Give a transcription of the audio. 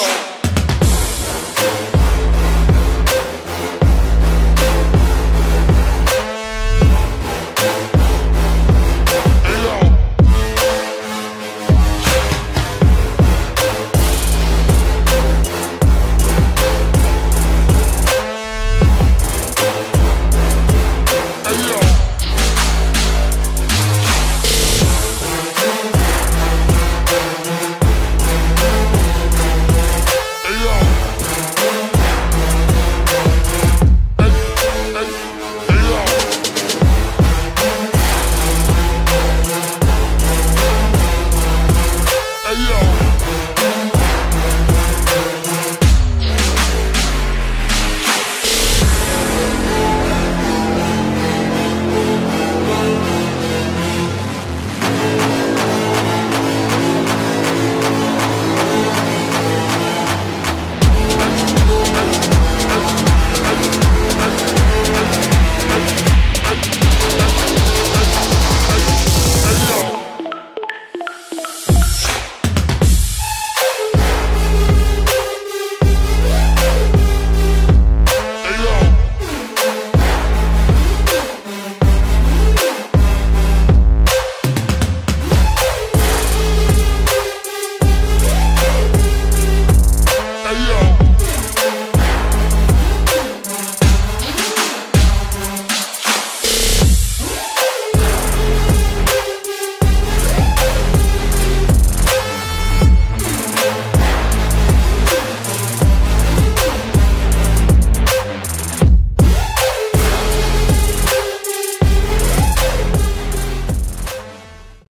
show.